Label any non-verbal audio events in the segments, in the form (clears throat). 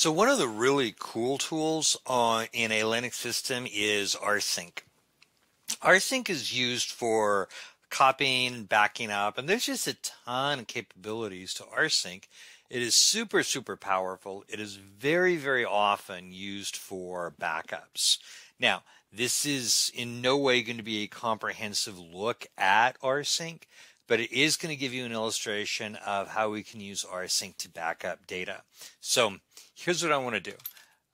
So one of the really cool tools uh, in a Linux system is rsync. rsync is used for copying, backing up, and there's just a ton of capabilities to rsync. It is super, super powerful. It is very, very often used for backups. Now, this is in no way going to be a comprehensive look at rsync, but it is going to give you an illustration of how we can use rsync to back up data. So here's what I want to do.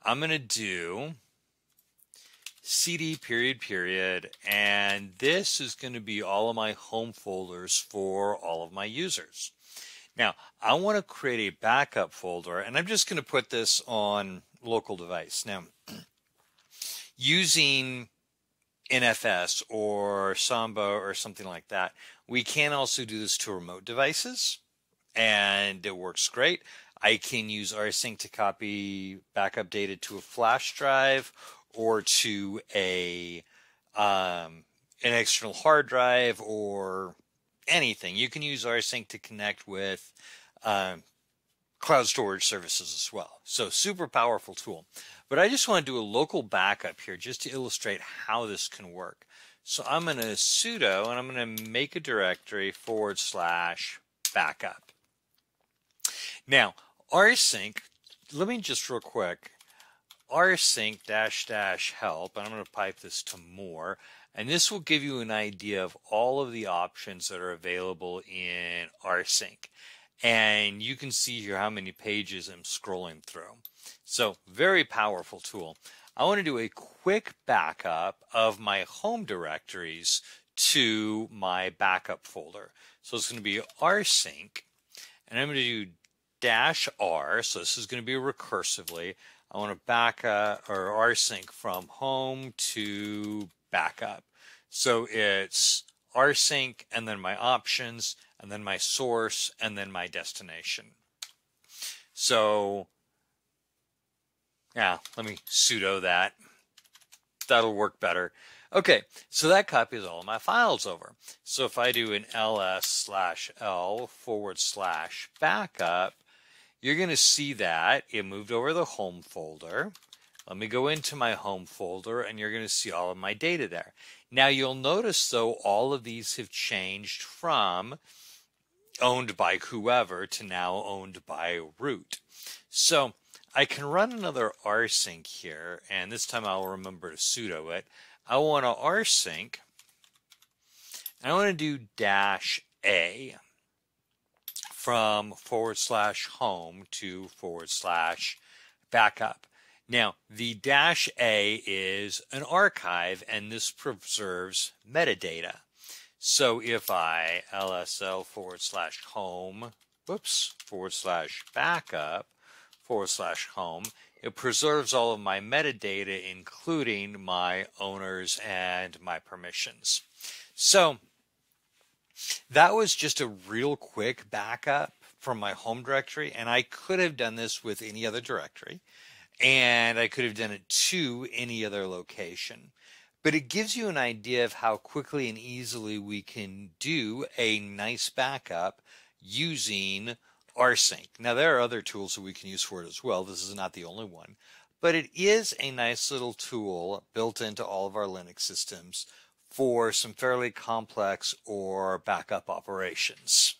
I'm going to do cd period period and this is going to be all of my home folders for all of my users. Now I want to create a backup folder and I'm just going to put this on local device. Now (clears throat) using NFS or Samba or something like that, we can also do this to remote devices and it works great. I can use rsync to copy backup data to a flash drive or to a um, an external hard drive or anything. You can use rsync to connect with um, cloud storage services as well. So super powerful tool. But I just want to do a local backup here just to illustrate how this can work. So I'm going to sudo and I'm going to make a directory forward slash backup. Now, rsync, let me just real quick, rsync dash dash help, and I'm going to pipe this to more, and this will give you an idea of all of the options that are available in rsync. And you can see here how many pages I'm scrolling through. So very powerful tool. I want to do a quick backup of my home directories to my backup folder. So it's going to be rsync, and I'm going to do dash R, so this is going to be recursively. I want to back up or rsync from home to backup. So it's rsync and then my options and then my source and then my destination. So yeah, let me sudo that. That'll work better. Okay, so that copies all my files over. So if I do an ls slash l forward slash backup, you're going to see that it moved over the home folder. Let me go into my home folder and you're going to see all of my data there. Now you'll notice though all of these have changed from owned by whoever to now owned by root. So I can run another rsync here and this time I'll remember to sudo it. I want to rsync and I want to do dash a from forward slash home to forward slash backup. Now, the dash A is an archive and this preserves metadata. So if I lsl forward slash home, whoops, forward slash backup, forward slash home, it preserves all of my metadata, including my owners and my permissions. So that was just a real quick backup from my home directory, and I could have done this with any other directory, and I could have done it to any other location. But it gives you an idea of how quickly and easily we can do a nice backup using rsync. Now, there are other tools that we can use for it as well. This is not the only one, but it is a nice little tool built into all of our Linux systems for some fairly complex or backup operations.